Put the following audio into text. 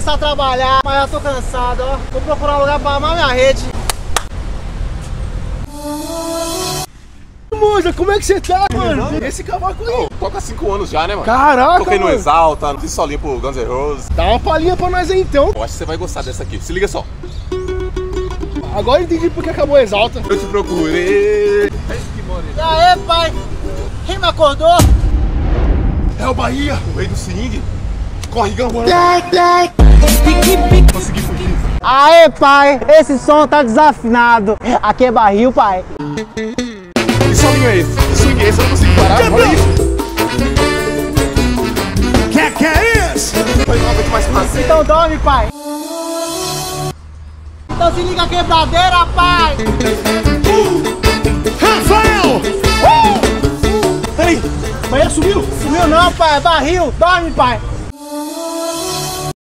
começar a trabalhar, mas já tô cansado, ó. Vou procurar um lugar pra armar minha rede. Moça, como é que você tá, mano? Esse cavaco aí. Pô, toca há 5 anos já, né, mano? Caraca, Toquei no mano. Exalta, fiz solinho pro Guns N' Roses. Dá uma palhinha pra nós aí então. Eu acho que você vai gostar dessa aqui. Se liga só. Agora eu entendi porque acabou o Exalta. Eu te procurei. E aí, pai? Quem me acordou? É o Bahia, o rei do swing. Corre, Gambora. Consegui fugir. Aê, pai, esse som tá desafinado. Aqui é barril, pai. Que solinho é esse? Que swing é esse? Eu não consigo parar. Olha isso. Que que é isso? Foi que. Então dorme, pai. Então se liga a quebradeira, pai. Rafael! Peraí, mas ele sumiu? Sumiu não, pai, é barril. Dorme, pai.